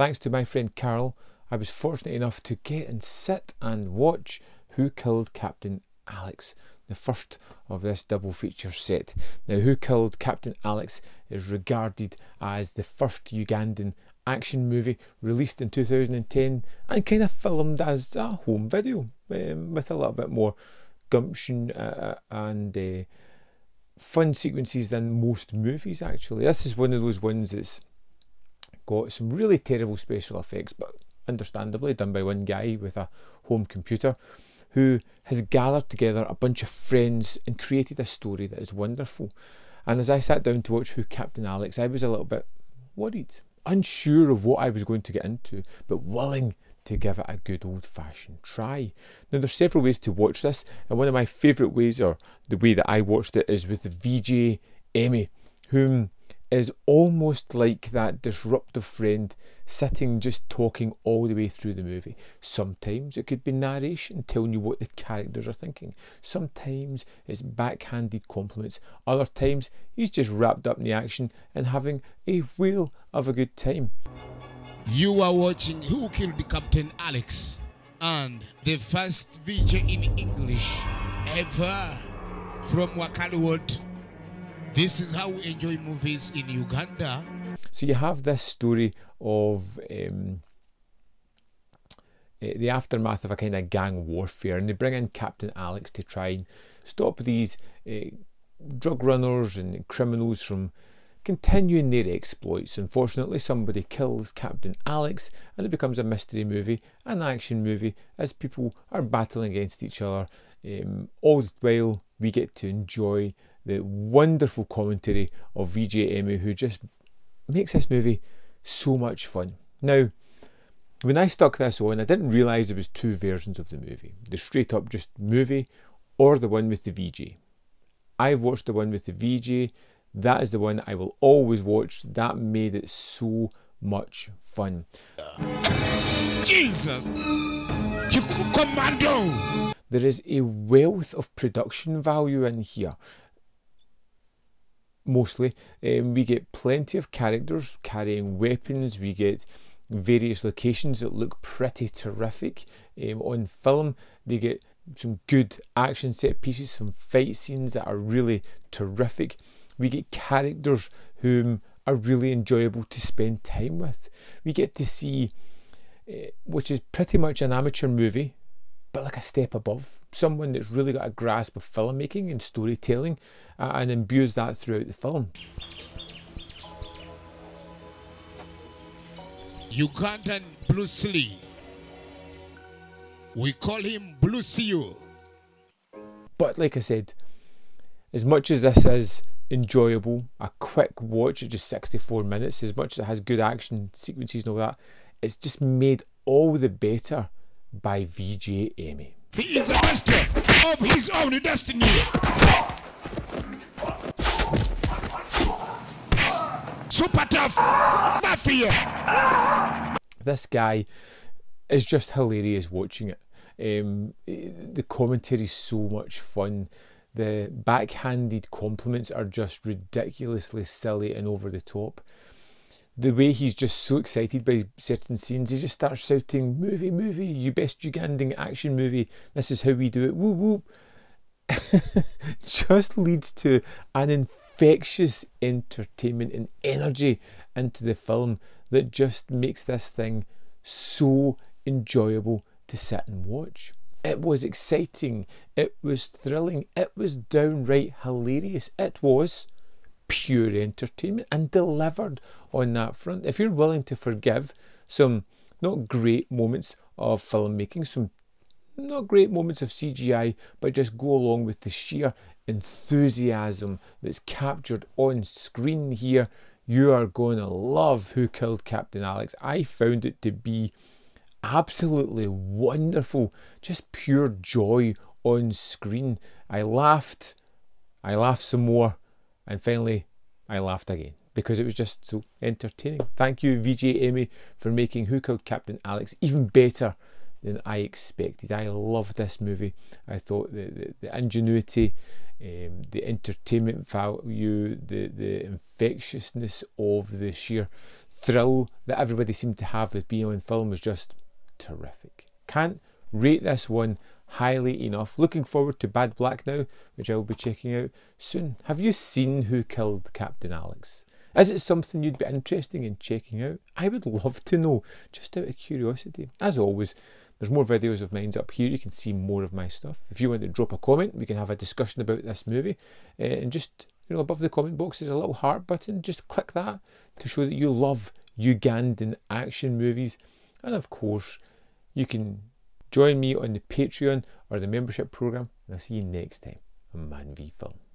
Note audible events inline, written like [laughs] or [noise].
thanks to my friend Carol, I was fortunate enough to get and sit and watch Who Killed Captain Alex, the first of this double feature set. Now, Who Killed Captain Alex is regarded as the first Ugandan action movie released in 2010 and kind of filmed as a home video um, with a little bit more gumption uh, and uh, fun sequences than most movies actually. This is one of those ones that's got some really terrible special effects but understandably done by one guy with a home computer who has gathered together a bunch of friends and created a story that is wonderful. And as I sat down to watch Who Captain Alex, I was a little bit worried unsure of what I was going to get into, but willing to give it a good old fashioned try. Now, there's several ways to watch this, and one of my favourite ways, or the way that I watched it, is with VJ Emmie, whom is almost like that disruptive friend sitting just talking all the way through the movie. Sometimes it could be narration telling you what the characters are thinking. Sometimes it's backhanded compliments. Other times he's just wrapped up in the action and having a whale of a good time. You are watching Who Killed the Captain Alex and the first VJ in English ever from Wakaliwood this is how we enjoy movies in Uganda. So you have this story of um, uh, the aftermath of a kind of gang warfare, and they bring in Captain Alex to try and stop these uh, drug runners and criminals from continuing their exploits. Unfortunately, somebody kills Captain Alex, and it becomes a mystery movie, an action movie, as people are battling against each other. Um, all the while, we get to enjoy the wonderful commentary of VJ Emmie, who just makes this movie so much fun. Now, when I stuck this on, I didn't realise there was two versions of the movie the straight up just movie or the one with the VJ. I've watched the one with the VJ. That is the one I will always watch. That made it so much fun. Jesus! Commando! There is a wealth of production value in here mostly. Um, we get plenty of characters carrying weapons. We get various locations that look pretty terrific um, on film. They get some good action set pieces, some fight scenes that are really terrific. We get characters whom are really enjoyable to spend time with. We get to see, uh, which is pretty much an amateur movie, but like a step above. Someone that's really got a grasp of filmmaking and storytelling uh, and imbues that throughout the film. Ugandan Bruce Lee. We call him Bruce But like I said, as much as this is enjoyable, a quick watch at just 64 minutes, as much as it has good action sequences and all that, it's just made all the better by VJ Emmie. He is a master of his own destiny. Super tough mafia. This guy is just hilarious watching it. Um, the commentary is so much fun. The backhanded compliments are just ridiculously silly and over the top the way he's just so excited by certain scenes, he just starts shouting, Movie, movie, you best Ugandan action movie, this is how we do it, whoop whoop. [laughs] just leads to an infectious entertainment and energy into the film that just makes this thing so enjoyable to sit and watch. It was exciting, it was thrilling, it was downright hilarious. It was pure entertainment and delivered on that front. If you're willing to forgive some not great moments of filmmaking, some not great moments of CGI, but just go along with the sheer enthusiasm that's captured on screen here, you are going to love Who Killed Captain Alex. I found it to be absolutely wonderful, just pure joy on screen. I laughed, I laughed some more, and finally, I laughed again because it was just so entertaining. Thank you, VJ Emmie, for making Who Killed Captain Alex even better than I expected. I loved this movie. I thought the, the, the ingenuity, um, the entertainment value, the, the infectiousness of the sheer thrill that everybody seemed to have with being on film was just terrific. Can't rate this one highly enough. Looking forward to Bad Black now, which I will be checking out soon. Have you seen Who Killed Captain Alex? Is it something you'd be interested in checking out? I would love to know, just out of curiosity. As always, there's more videos of mine up here. You can see more of my stuff. If you want to drop a comment, we can have a discussion about this movie. Uh, and just, you know, above the comment box is a little heart button. Just click that to show that you love Ugandan action movies. And of course, you can join me on the Patreon or the membership program. And I'll see you next time on Man v Film.